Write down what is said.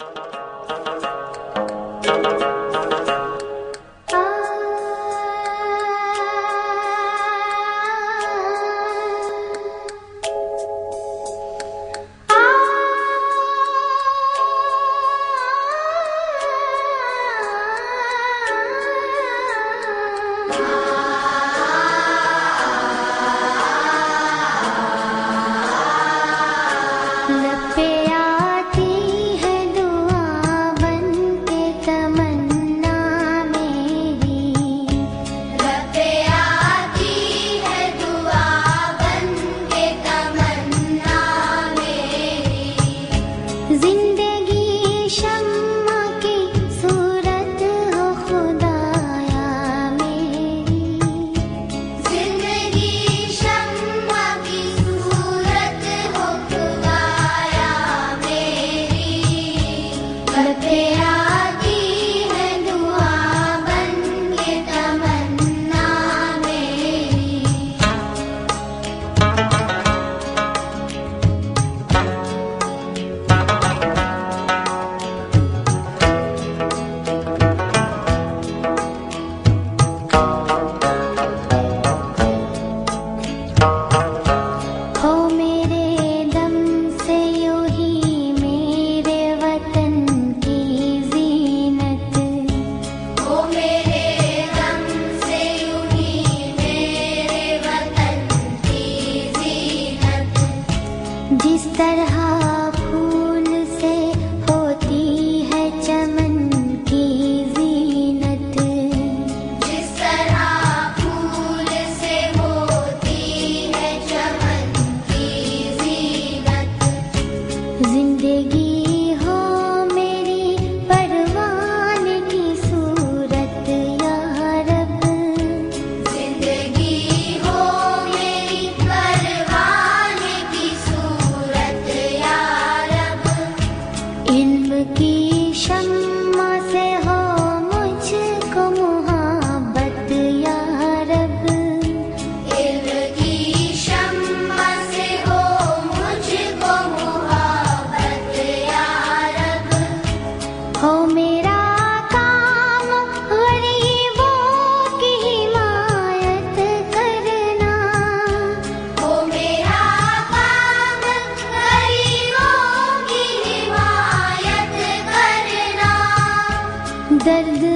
Oh. तरह फूल से होती है चमन की जीनत। जिस फूल से होती है चमन की जीनत। 想。güzeldir.